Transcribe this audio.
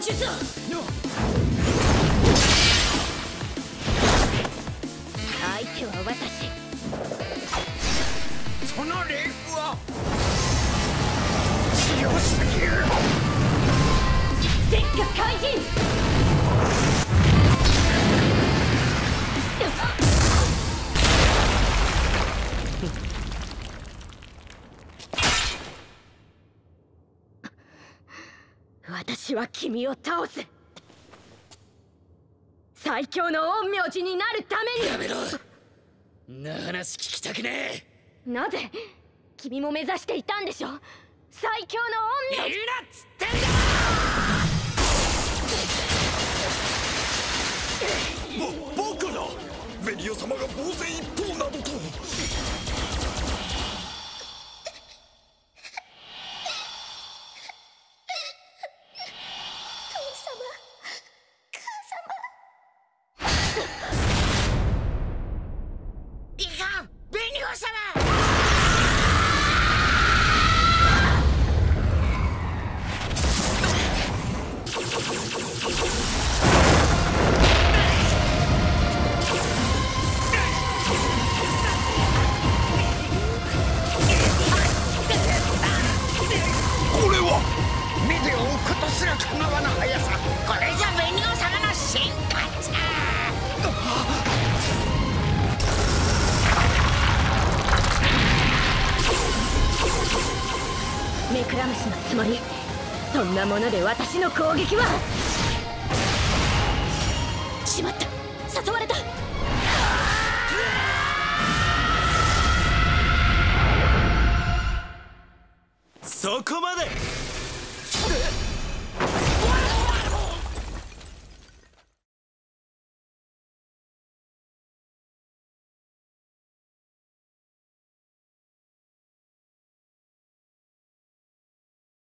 術を相手は私。そのレイプは。強すぎる私は君を倒す。最強の陰陽師になるために。やめろ。んな話聞きたくねなぜ君も目指していたんでしょ最強の陰陽え言うなっつってんだ！ババカなメリオ様が防戦一方などとこれは見ておくことすらかなわぬ速さこれじゃ目くらむしのつもり。そんなもので私の攻撃は。しまった。誘われた。そこまで